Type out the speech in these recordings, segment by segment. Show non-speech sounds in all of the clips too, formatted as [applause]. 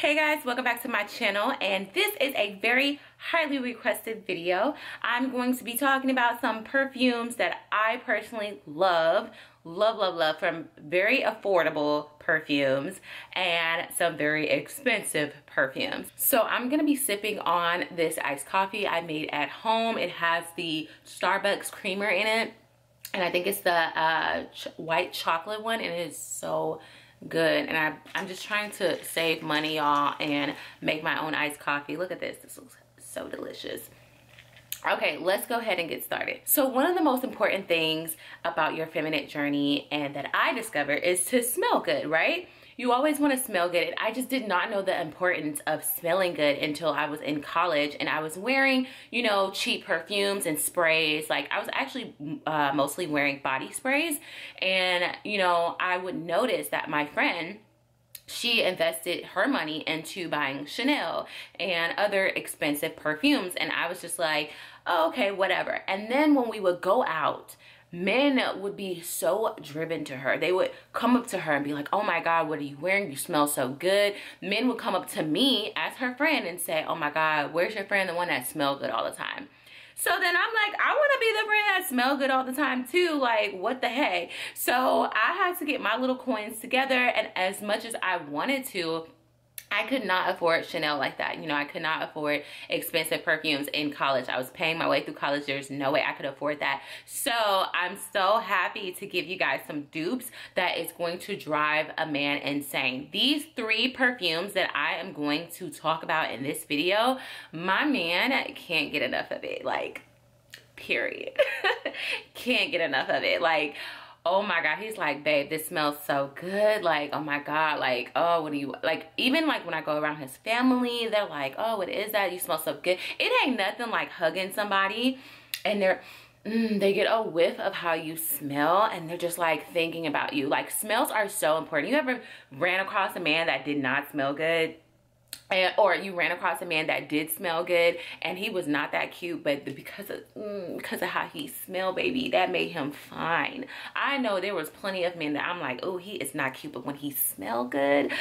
Hey guys, welcome back to my channel and this is a very highly requested video. I'm going to be talking about some perfumes that I personally love, love, love, love from very affordable perfumes and some very expensive perfumes. So I'm gonna be sipping on this iced coffee I made at home. It has the Starbucks creamer in it and I think it's the uh, ch white chocolate one and it is so good and I, I'm just trying to save money y'all and make my own iced coffee. Look at this, this looks so delicious. Okay, let's go ahead and get started. So one of the most important things about your feminine journey and that I discovered is to smell good, right? You always want to smell good. And I just did not know the importance of smelling good until I was in college and I was wearing, you know, cheap perfumes and sprays. Like I was actually uh, mostly wearing body sprays and, you know, I would notice that my friend, she invested her money into buying Chanel and other expensive perfumes. And I was just like, oh, okay, whatever. And then when we would go out, men would be so driven to her. They would come up to her and be like, oh my God, what are you wearing? You smell so good. Men would come up to me as her friend and say, oh my God, where's your friend? The one that smells good all the time. So then I'm like, I want to be the friend that smell good all the time too. Like, what the heck? So I had to get my little coins together. And as much as I wanted to, I could not afford Chanel like that. You know, I could not afford expensive perfumes in college. I was paying my way through college. There's no way I could afford that. So I'm so happy to give you guys some dupes that is going to drive a man insane. These three perfumes that I am going to talk about in this video, my man can't get enough of it. Like, period. [laughs] can't get enough of it. Like, oh my god he's like babe this smells so good. Like oh my god like oh what do you like even like when i go around his family they're like oh what is that? You smell so good. It ain't nothing like hugging somebody and they're mm, they get a whiff of how you smell and they're just like thinking about you. Like smells are so important. You ever ran across a man that did not smell good and, or you ran across a man that did smell good and he was not that cute but because of mm, because of how he smelled baby that made him fine i know there was plenty of men that i'm like oh he is not cute but when he smell good [sighs]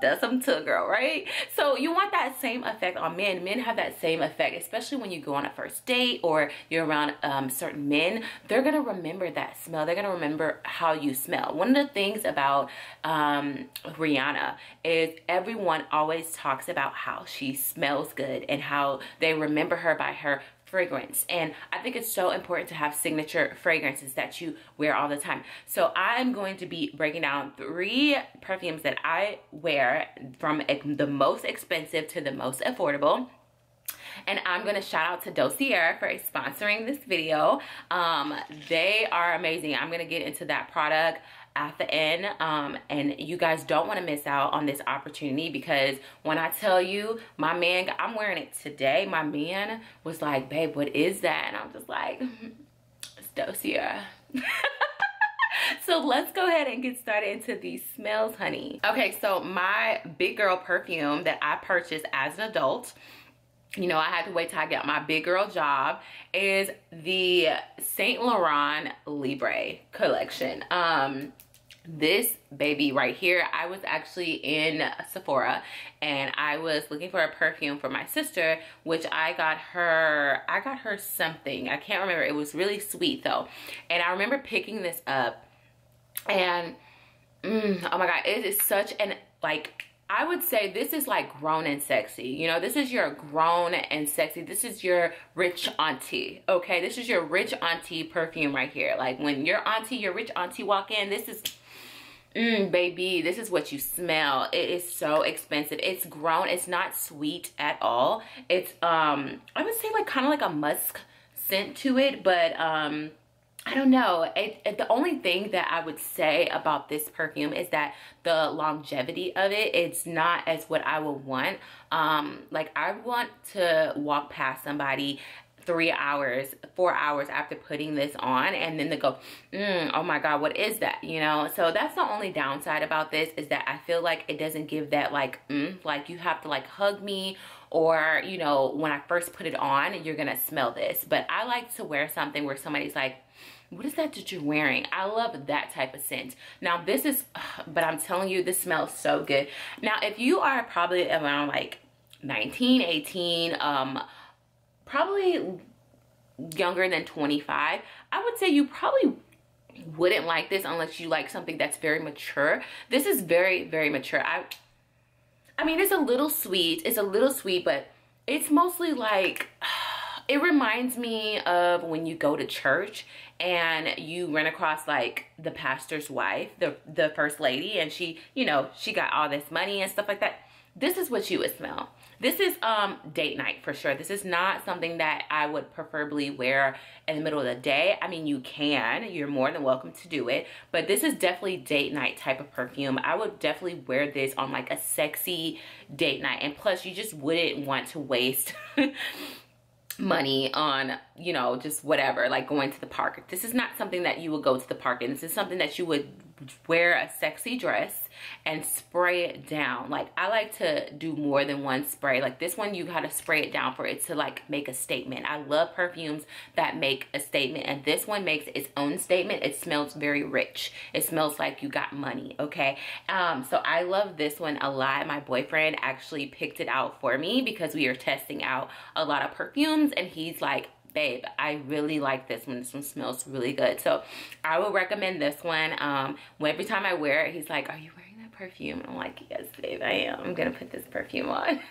does something to a girl, right? So you want that same effect on men. Men have that same effect, especially when you go on a first date or you're around um, certain men. They're gonna remember that smell. They're gonna remember how you smell. One of the things about um, Rihanna is everyone always talks about how she smells good and how they remember her by her fragrance and I think it's so important to have signature fragrances that you wear all the time so I'm going to be breaking down three perfumes that I wear from the most expensive to the most affordable and I'm gonna shout out to Dossier for sponsoring this video. Um, they are amazing. I'm gonna get into that product at the end um, and you guys don't want to miss out on this opportunity because when I tell you my man I'm wearing it today my man was like babe what is that? And I'm just like [laughs] it's Dossier [laughs] so let's go ahead and get started into these smells honey. Okay so my big girl perfume that I purchased as an adult you know, I had to wait till I got my big girl job, is the Saint Laurent Libre collection. Um, this baby right here i was actually in sephora and i was looking for a perfume for my sister which i got her i got her something i can't remember it was really sweet though and i remember picking this up and mm, oh my god it is such an like I would say this is like grown and sexy. You know, this is your grown and sexy. This is your rich auntie, okay? This is your rich auntie perfume right here. Like when your auntie, your rich auntie walk in, this is mm, baby this is what you smell it is so expensive it's grown it's not sweet at all it's um i would say like kind of like a musk scent to it but um I don't know. It, it, the only thing that I would say about this perfume is that the longevity of it, it's not as what I would want. Um, like I want to walk past somebody three hours, four hours after putting this on and then they go, mm, oh my God, what is that? You know, so that's the only downside about this is that I feel like it doesn't give that like, mm, like you have to like hug me or, you know, when I first put it on, you're gonna smell this. But I like to wear something where somebody's like, what is that that you're wearing? I love that type of scent. Now this is, [sighs] but I'm telling you, this smells so good. Now if you are probably around like 19, 18, um, probably younger than 25, I would say you probably wouldn't like this unless you like something that's very mature. This is very, very mature. I, I mean, it's a little sweet. It's a little sweet, but it's mostly like, [sighs] it reminds me of when you go to church and you run across like the pastor's wife, the, the first lady, and she, you know, she got all this money and stuff like that. This is what you would smell. This is um date night for sure. This is not something that I would preferably wear in the middle of the day. I mean, you can. You're more than welcome to do it. But this is definitely date night type of perfume. I would definitely wear this on like a sexy date night. And plus, you just wouldn't want to waste [laughs] money on you know just whatever like going to the park this is not something that you would go to the park and this is something that you would wear a sexy dress and spray it down. Like I like to do more than one spray. Like this one, you gotta spray it down for it to like make a statement. I love perfumes that make a statement and this one makes its own statement. It smells very rich. It smells like you got money, okay? Um, so I love this one a lot. My boyfriend actually picked it out for me because we are testing out a lot of perfumes and he's like, babe i really like this one. This one smells really good. So i would recommend this one. Um every time i wear it he's like are you wearing that perfume? And i'm like yes babe i am. I'm gonna put this perfume on. [laughs]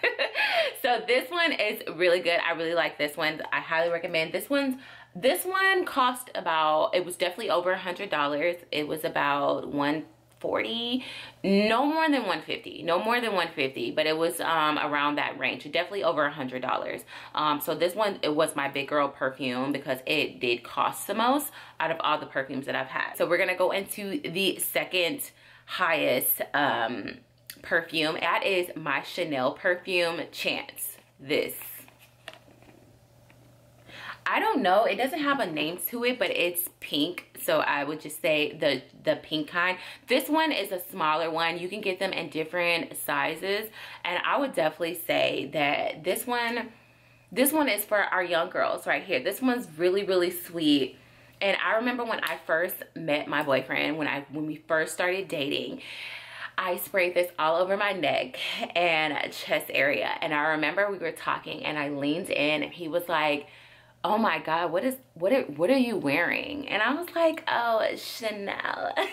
So this one is really good. I really like this one. I highly recommend this one's this one cost about it was definitely over a hundred dollars. It was about one 140 no more than 150 no more than 150 but it was um around that range definitely over a hundred dollars. Um so this one it was my big girl perfume because it did cost the most out of all the perfumes that i've had. So we're gonna go into the second highest um perfume. That is my chanel perfume chance. This I don't know. It doesn't have a name to it, but it's pink. So I would just say the, the pink kind. This one is a smaller one. You can get them in different sizes. And I would definitely say that this one, this one is for our young girls right here. This one's really, really sweet. And I remember when I first met my boyfriend, when I when we first started dating, I sprayed this all over my neck and chest area. And I remember we were talking and I leaned in and he was like, oh my god what is what are, what are you wearing and i was like oh chanel [laughs]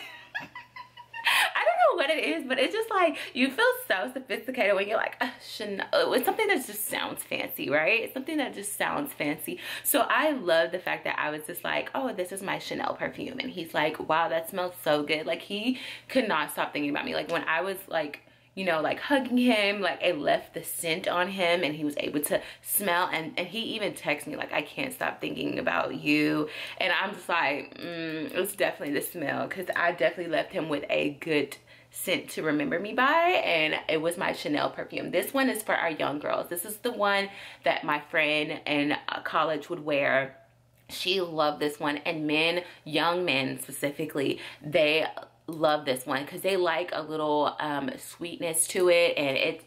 I don't know what it is, but it's just like you feel so sophisticated when you're like uh, Chanel. It's something that just sounds fancy, right? It's something that just sounds fancy. So I love the fact that I was just like, oh, this is my Chanel perfume, and he's like, wow, that smells so good. Like he could not stop thinking about me. Like when I was like you know, like hugging him, like it left the scent on him and he was able to smell and, and he even texted me like, I can't stop thinking about you. And I'm just like, mm, it's definitely the smell because I definitely left him with a good scent to remember me by and it was my Chanel perfume. This one is for our young girls. This is the one that my friend in uh, college would wear she loved this one and men young men specifically they love this one because they like a little um, sweetness to it and it's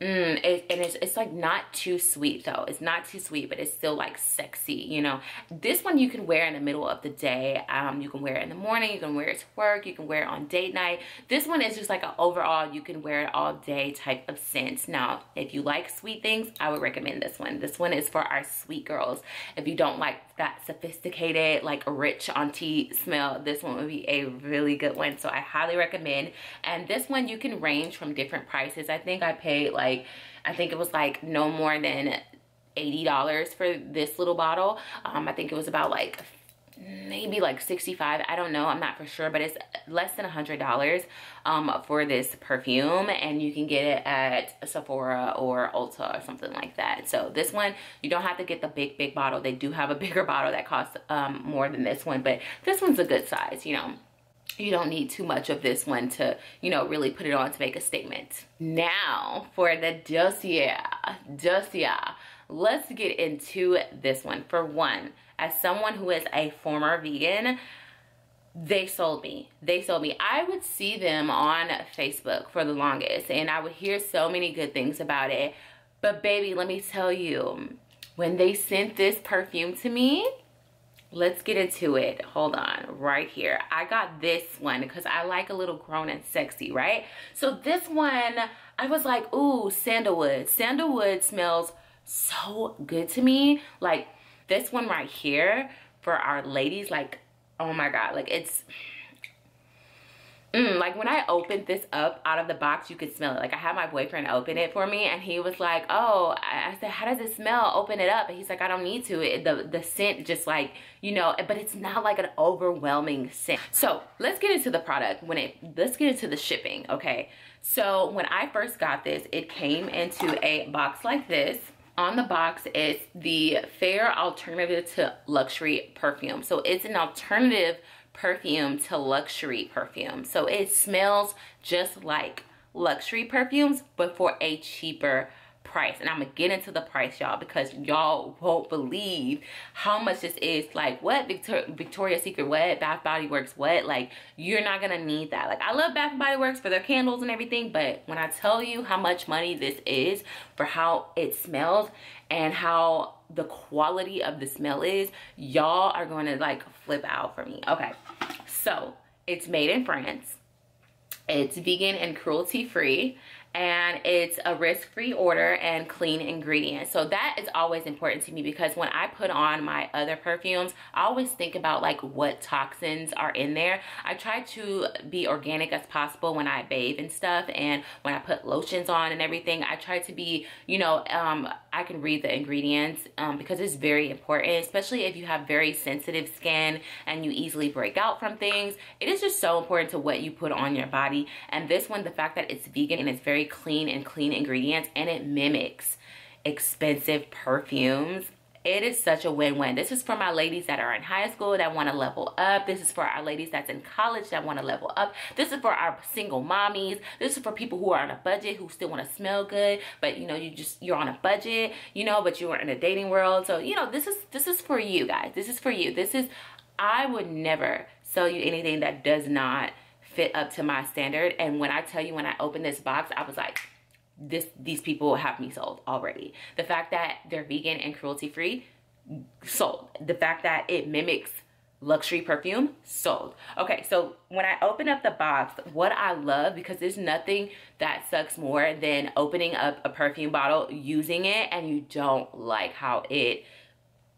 Mm, it, and it's, it's like not too sweet though. It's not too sweet, but it's still like sexy, you know. This one you can wear in the middle of the day. Um, you can wear it in the morning. You can wear it to work. You can wear it on date night. This one is just like an overall, you can wear it all day type of scent. Now, if you like sweet things, I would recommend this one. This one is for our sweet girls. If you don't like that sophisticated, like rich auntie smell, this one would be a really good one. So I highly recommend. And this one you can range from different prices. I think I paid like like I think it was like no more than $80 for this little bottle. Um, I think it was about like maybe like 65 i don't know. I'm not for sure but it's less than a hundred dollars um for this perfume and you can get it at sephora or ulta or something like that. So this one you don't have to get the big big bottle. They do have a [laughs] bigger bottle that costs um more than this one but this one's a good size you know you don't need too much of this one to, you know, really put it on to make a statement. Now for the dossier, dossier. Let's get into this one. For one, as someone who is a former vegan, they sold me. They sold me. I would see them on Facebook for the longest and I would hear so many good things about it. But baby, let me tell you, when they sent this perfume to me, let's get into it. Hold on, right here. I got this one because I like a little grown and sexy, right? So this one, I was like, ooh, sandalwood. Sandalwood smells so good to me. Like this one right here for our ladies, like, oh my God, like it's, Mm, like when I opened this up out of the box, you could smell it. Like I had my boyfriend open it for me and he was like, oh, I said, how does it smell? Open it up. And he's like, I don't need to. It, the, the scent just like, you know, but it's not like an overwhelming scent. So let's get into the product when it, let's get into the shipping, okay? So when I first got this, it came into a box like this on the box it's the fair alternative to luxury perfume so it's an alternative perfume to luxury perfume. So it smells just like luxury perfumes, but for a cheaper price. And i'm gonna get into the price y'all because y'all won't believe how much this is. Like what? Victor victoria's secret what? Bath body works what? Like you're not gonna need that. Like i love bath body works for their candles and everything but when i tell you how much money this is for how it smells and how the quality of the smell is y'all are going to like flip out for me. Okay. So it's made in france. It's vegan and cruelty free and it's a risk-free order and clean ingredients. So that is always important to me because when i put on my other perfumes i always think about like what toxins are in there. I try to be organic as possible when i bathe and stuff and when i put lotions on and everything. I try to be you know um, i can read the ingredients um, because it's very important especially if you have very sensitive skin and you easily break out from things. It is just so important to what you put on your body. And this one the fact that it's vegan and it's very very clean and clean ingredients and it mimics expensive perfumes it is such a win-win. This is for my ladies that are in high school that want to level up. This is for our ladies that's in college that want to level up. This is for our single mommies. This is for people who are on a budget who still want to smell good, but you know, you just you're on a budget, you know, but you are in a dating world. So, you know, this is this is for you guys. This is for you. This is I would never sell you anything that does not fit up to my standard. And when I tell you, when I opened this box, I was like, this these people have me sold already. The fact that they're vegan and cruelty free, sold. The fact that it mimics luxury perfume, sold. Okay, so when I open up the box, what I love, because there's nothing that sucks more than opening up a perfume bottle, using it, and you don't like how it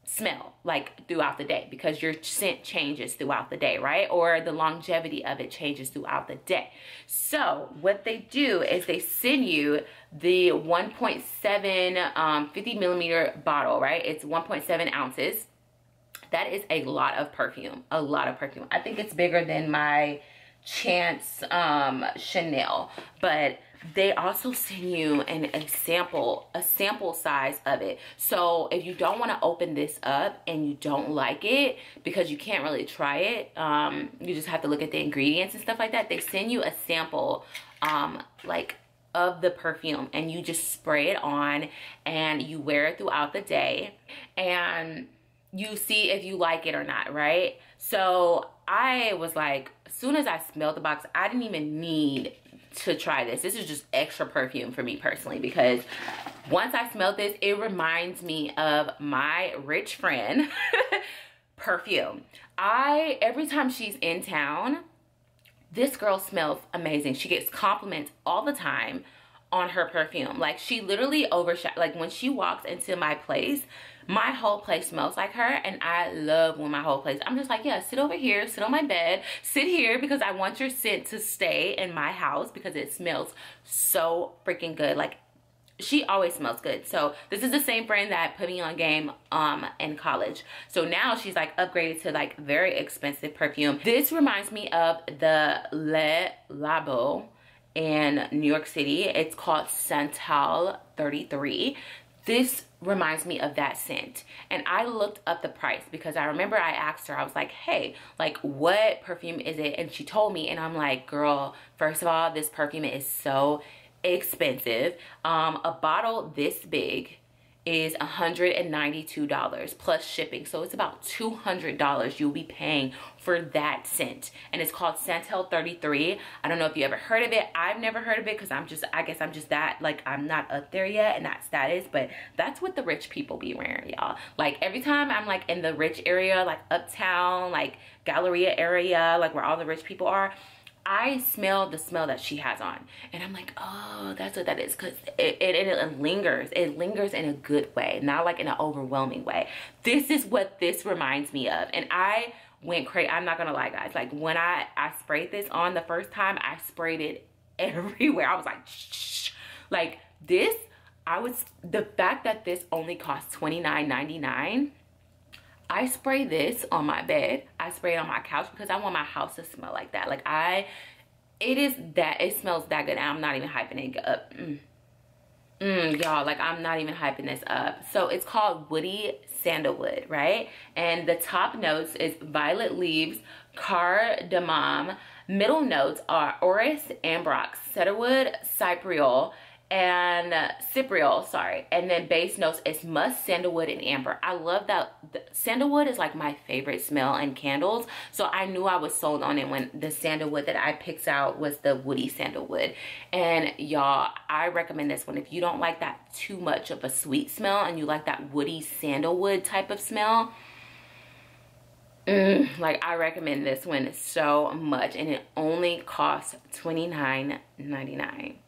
smell like throughout the day because your scent changes throughout the day, right? Or the longevity of it changes throughout the day. So what they do is they send you the 1.7 um, 50 millimeter bottle, right? It's 1.7 ounces. That is a lot of perfume, a lot of perfume. I think it's bigger than my Chance um, Chanel, but they also send you an, example, a sample size of it. So if you don't want to open this up and you don't like it because you can't really try it, um, you just have to look at the ingredients and stuff like that. They send you a sample, um, like of the perfume and you just spray it on and you wear it throughout the day and you see if you like it or not, right? So I was like, as soon as I smelled the box, I didn't even need to try this. This is just extra perfume for me personally because once I smelled this, it reminds me of my rich friend [laughs] perfume. I, every time she's in town, this girl smells amazing. She gets compliments all the time on her perfume. Like she literally overshot, like when she walks into my place, my whole place smells like her and I love when my whole place, I'm just like, yeah, sit over here, sit on my bed, sit here because I want your scent to stay in my house because it smells so freaking good. Like she always smells good. So this is the same friend that put me on game um in college. So now she's like upgraded to like very expensive perfume. This reminds me of the Le Labo in New York City. It's called Santal 33. This reminds me of that scent. And I looked up the price because I remember I asked her, I was like, hey, like what perfume is it? And she told me and I'm like, girl, first of all, this perfume is so expensive. Um, a bottle this big is $192 plus shipping. So it's about $200 you'll be paying for that scent. And it's called Santal 33. I don't know if you ever heard of it. I've never heard of it because I'm just, I guess I'm just that, like I'm not up there yet and that status, but that's what the rich people be wearing, y'all. Like every time I'm like in the rich area, like uptown, like Galleria area, like where all the rich people are, I smell the smell that she has on. And I'm like, oh, that's what that is. Because it, it, it, lingers. It lingers in a good way, not like in an overwhelming way. This is what this reminds me of. And I went crazy. I'm not going to lie, guys. Like when I, I sprayed this on the first time, I sprayed it [laughs] everywhere. I was like, shh. Like this, I was, the fact that this only costs $29.99 I spray this on my bed. I spray it on my couch because I want my house to smell like that. Like I, it is that, it smells that good. I'm not even hyping it up. Mm. Mm, y'all, like I'm not even hyping this up. So it's called Woody Sandalwood, right? And the top notes is violet leaves, cardamom. Middle notes are orris, ambrox, cedarwood, cypriol, and uh, cypriol, sorry. And then base notes is musk, sandalwood, and amber. I love that. The, sandalwood is like my favorite smell in candles. So I knew I was sold on it when the sandalwood that I picked out was the woody sandalwood. And y'all, I recommend this one. If you don't like that too much of a sweet smell and you like that woody sandalwood type of smell, Mm, like I recommend this one so much and it only costs $29.99.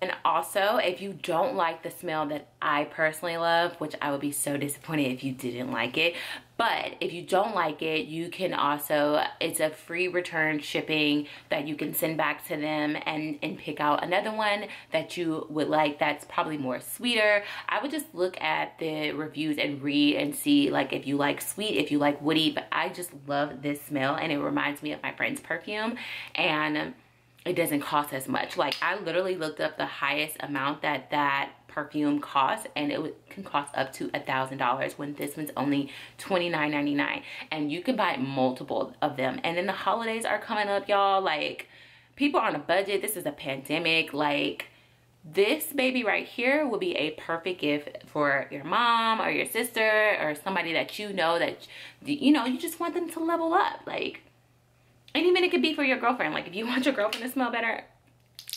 And also, if you don't like the smell that I personally love, which I would be so disappointed if you didn't like it, but if you don't like it, you can also, it's a free return shipping that you can send back to them and, and pick out another one that you would like that's probably more sweeter. I would just look at the reviews and read and see like if you like sweet, if you like woody, but I just love this smell and it reminds me of my friend's perfume. And it doesn't cost as much. Like I literally looked up the highest amount that that perfume costs and it can cost up to a thousand dollars when this one's only $29.99 and you can buy multiple of them. And then the holidays are coming up y'all. Like people on a budget this is a pandemic. Like this baby right here will be a perfect gift for your mom or your sister or somebody that you know that you know you just want them to level up. Like and even it could be for your girlfriend. Like if you [laughs] want your girlfriend to smell better,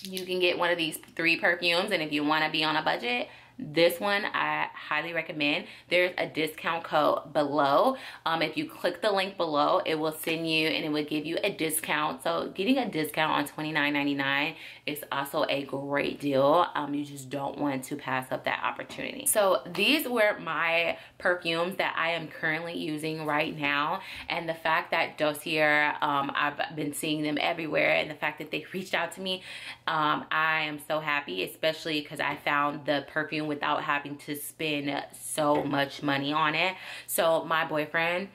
you can get one of these three perfumes. And if you want to be on a budget, this one I highly recommend. There's a discount code below. Um, if you click the link below, it will send you and it will give you a discount. So getting a discount on $29.99 is also a great deal. Um, you just don't want to pass up that opportunity. So these were my perfumes that I am currently using right now. And the fact that Dossier, um, I've been seeing them everywhere and the fact that they [laughs] reached out to me, um, I am so happy, especially because I found the perfume without having to spend so much money on it. So my boyfriend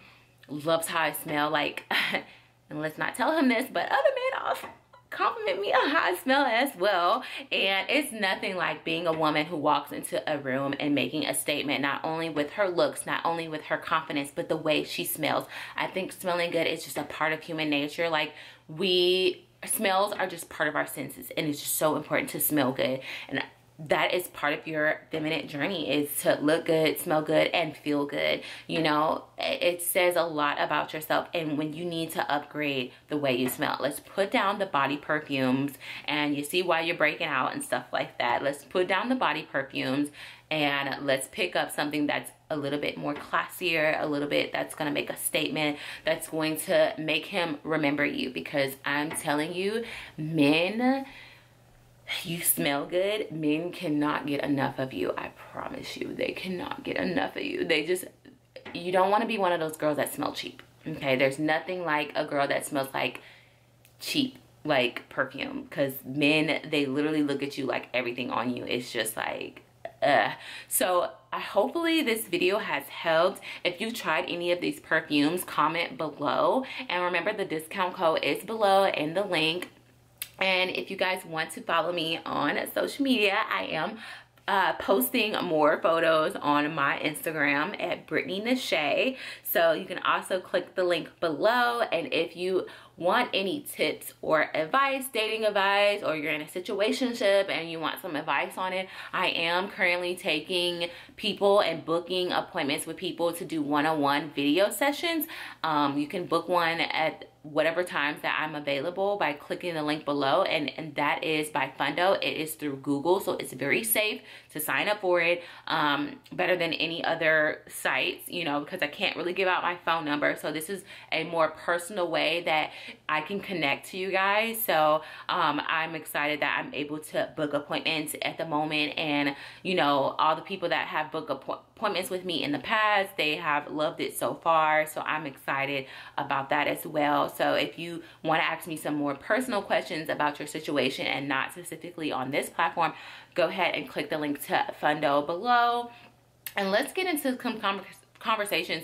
loves how I smell like, [laughs] and let's not tell him this, but other men also compliment me on how I smell as well. And it's nothing like being a woman who walks into a room and making a statement, not only with her looks, not only with her confidence, but the way she smells. I think smelling good is just a part of human nature. Like we, smells are just part of our senses and it's just so important to smell good. And that is part of your feminine journey is to look good smell good and feel good you know? It says a lot about yourself and when you need to upgrade the way you smell. Let's put down the body perfumes and you see why you're breaking out and stuff like that. Let's put down the body perfumes and let's pick up something that's a little bit more classier, a little bit that's gonna make a statement, that's going to make him remember you because I'm telling you, men you smell good, men cannot get enough of you. I promise you, they cannot get enough of you. They just, you don't want to be one of those girls that smell cheap. Okay, there's nothing like a girl that smells like cheap, like perfume. Because men, they literally look at you like everything on you is just like, uh. So I hopefully this video has helped. If you tried any of these perfumes, comment below. And remember the discount code is below in the link and if you guys want to follow me on social media, I am uh, posting more photos on my Instagram at Brittany Nashaye. So you can also click the link below. And if you want any tips or advice, dating advice, or you're in a situationship and you want some advice on it, I am currently taking people and booking appointments with people to do one-on-one -on -one video sessions. Um, you can book one at whatever times that I'm available by clicking the link below and, and that is by Fundo. It is through Google so it's very safe to sign up for it um, better than any other sites you know because I can't really give out my phone number so this is a more personal way that I can connect to you guys so um, I'm excited that I'm able to book appointments at the moment and you know all the people that have booked appointments with me in the past they have loved it so far so I'm excited about that as well so if you want to ask me some more personal questions about your situation and not specifically on this platform, go ahead and click the link to Fundo below. And let's get into some conversations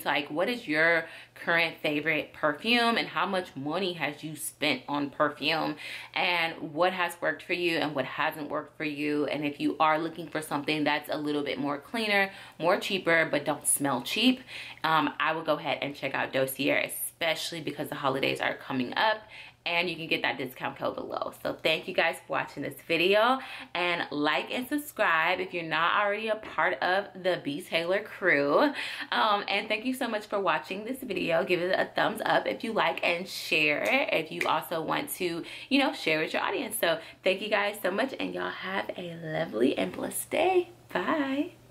like what is your current favorite perfume and how much money has you spent on perfume? And what has worked for you and what hasn't worked for you? And if you are looking for something that's a little bit more cleaner more cheaper but don't smell cheap um, i will go ahead and check out dossier especially because the holidays are coming up and you can get that discount code below. So thank you guys for watching this video and like and subscribe if you're not already a part of the B Taylor crew. Um, and thank you so much for watching this video. Give it a thumbs up if you like and share it if you also want to, you know, share with your audience. So thank you guys so much and y'all have a lovely and blessed day. Bye.